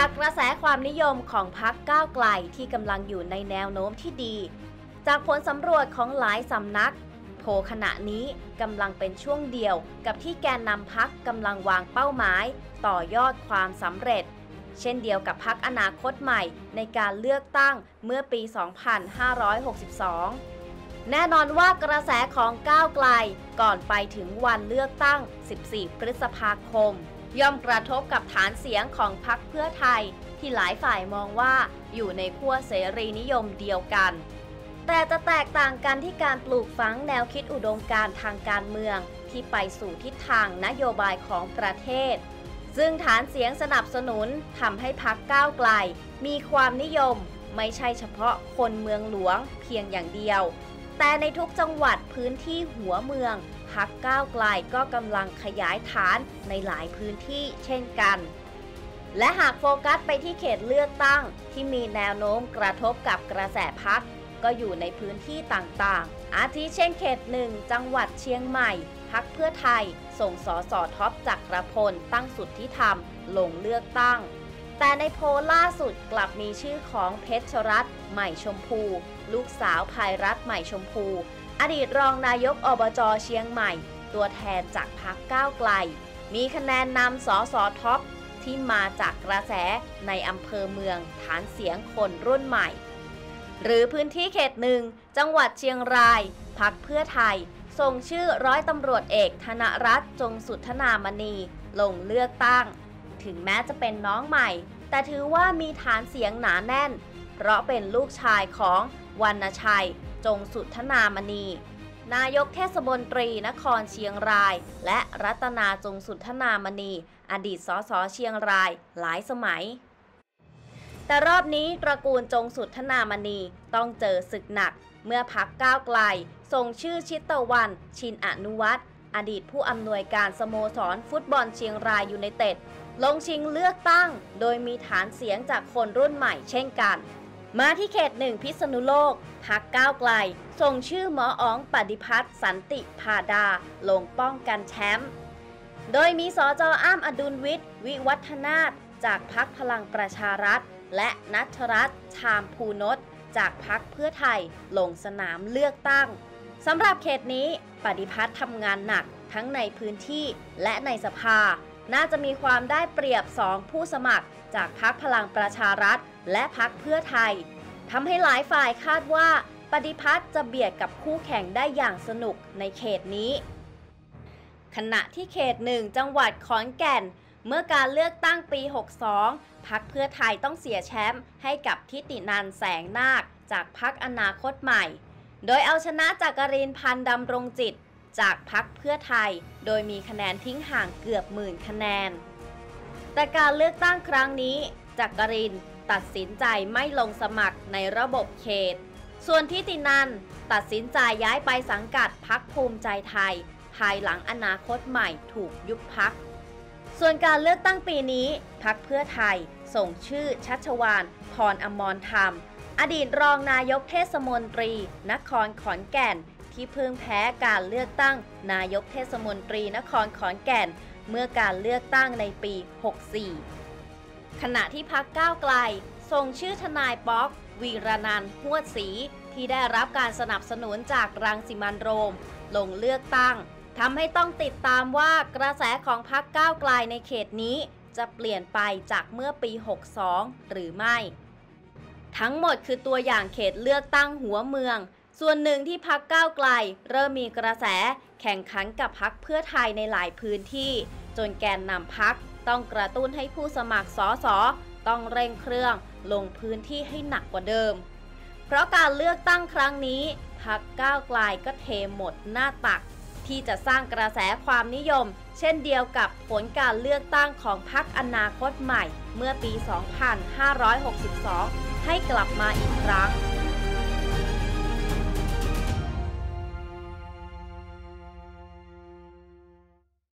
จากกระแสความนิยมของพักก้าวไกลที่กำลังอยู่ในแนวโน้มที่ดี จากผลสำรวจของหลายสำนักโพขณะนี้กำลังเป็นช่วงเดียวกับที่แกนนำพักกำลังวางเป้าหมาย ต่อยอดความสำเร็จ เช่นเดียวกับพักอนาคตใหม่ในการเลือกตั้งเมื่อปี 2562 แน่นอนว่ากระแสของก้าวไกลก่อนไปถึงวันเลือกตั้ง 14 พฤษภาคม ย่อมกระทบกับฐานเสียงของพรรคเพื่อไทย ที่หลายฝ่ายมองว่าอยู่ในขั้วเสรีนิยมเดียวกัน แต่จะแตกต่างกันที่การปลูกฝังแนวคิดอุดมการทางการเมืองที่ไปสู่ทิศทางนโยบายของประเทศ ซึ่งฐานเสียงสนับสนุนทำให้พักก้าวไกล มีความนิยมไม่ใช่เฉพาะคนเมืองหลวงเพียงอย่างเดียว แต่ในทุกจังหวัดพื้นที่หัวเมือง พักก้าวไกลก็กำลังขยายฐานในหลายพื้นที่เช่นกัน และหากโฟกัสไปที่เขตเลือกตั้งที่มีแนวโน้มกระทบกับกระแสพักก็อยู่ในพื้นที่ต่างๆ อาทิเช่นเขตหนึ่งจังหวัดเชียงใหม่ พักเพื่อไทย ส่งสอสอท็อปจากรพลตั้งสุดที่ทำลงเลือกตั้ง แต่ในโพลล่าสุดกลับมีชื่อของเพชรรัตน์ใหม่ชมพู ลูกสาวภายรัฐใหม่ชมพู อดีตรองนายกอบจเชียงใหม่ ตัวแทนจากพักก้าวไกล มีคะแนนนำสอสอท็อปที่มาจากกระแสในอำเภอเมืองฐานเสียงคนรุ่นใหม่ หรือพื้นที่เขตหนึ่ง จังหวัดเชียงรายพักเพื่อไทย ส่งชื่อร้อยตำรวจเอกธนรัตน์จงสุทนามณี ลงเลือกตั้ง ถึงแม้จะเป็นน้องใหม่ แต่ถือว่ามีฐานเสียงหนาแน่น เพราะเป็นลูกชายของวรรณชัย จงสุทนามณี นายกเทศมนตรีนครเชียงราย และรัตนาจงสุทนามณี อดีตสสเชียงราย หลายสมัย แต่รอบนี้ตระกูลจงสุทนามณีต้องเจอศึกหนัก เมื่อพักก้าวไกล ส่งชื่อชิตตะวัน ชินอนุวัตรอดีตผู้อำนวยการสโมสรฟุตบอลเชียงรายยูไนเต็ดลงชิงเลือกตั้ง โดยมีฐานเสียงจากคนรุ่นใหม่เช่นกัน มาที่เขตหนึ่งพิษณุโลกพักก้าวไกล ส่งชื่อหมออ๋องปฏิพัฒน์สันติพาดา ลงป้องกันแชมป์โดยมีสจอ้ามอดุลวิทย์ วิวัฒนาถจากพักพลังประชารัฐ และนัทรัตน์ชามภูนศจากพักเพื่อไทยลงสนามเลือกตั้งสำหรับเขตนี้ปฏิพัฒน์ทำงานหนักทั้งในพื้นที่และในสภา น่าจะมีความได้เปรียบสองผู้สมัคร จากพักพลังประชารัฐ และพักเพื่อไทยทำให้หลายฝ่ายคาดว่า ปฏิพัฒน์จะเบียดกับคู่แข่งได้อย่างสนุกในเขตนี้ ขณะที่เขตหนึ่งจังหวัดขอนแก่น เมื่อการเลือกตั้งปี 62 พักเพื่อไทยต้องเสียแชมป์ให้กับทิตินันแสงนาค จากพักอนาคตใหม่ โดยเอาชนะจากกรินพันธ์ดำรงจิต จากพักเพื่อไทย โดยมีคะแนนทิ้งห่างเกือบหมื่นคะแนน แต่การเลือกตั้งครั้งนี้จากกรินตัดสินใจไม่ลงสมัครในระบบเขต ส่วนทิตินันตัดสินใจย้ายไปสังกัดพักภูมิใจไทย ภายหลังอนาคตใหม่ถูกยุบพัก ส่วนการเลือกตั้งปีนี้พักเพื่อไทยส่งชื่อชัชวานพรอมรธรรม อดีตรองนายกเทศมนตรี นครขอนแก่น ที่เพิ่งแพ้การเลือกตั้ง นายกเทศมนตรีนครขอนแก่น เมื่อการเลือกตั้งในปี 64 ขณะที่พักก้าวไกล ส่งชื่อทนายป๊อก วีรนันท์หวดศรีที่ได้รับการสนับสนุนจากรังสิมันโรม ลงเลือกตั้งทำให้ต้องติดตามว่ากระแสของพักก้าวไกลในเขตนี้จะเปลี่ยนไปจากเมื่อปี 62 หรือไม่ ทั้งหมดคือตัวอย่างเขตเลือกตั้งหัวเมือง ส่วนหนึ่งที่พักก้าวไกล เริ่มมีกระแส แข่งขันกับพักเพื่อไทยในหลายพื้นที่ จนแกนนำพักต้องกระตุ้นให้ผู้สมัครสอสอต้องเร่งเครื่องลงพื้นที่ให้หนักกว่าเดิม เพราะการเลือกตั้งครั้งนี้พักก้าวไกลก็เทหมดหน้าตัก ที่จะสร้างกระแสความนิยม เช่นเดียวกับผลการเลือกตั้งของพรรคอนาคตใหม่ เมื่อปี 2562 ให้กลับมาอีกครั้ง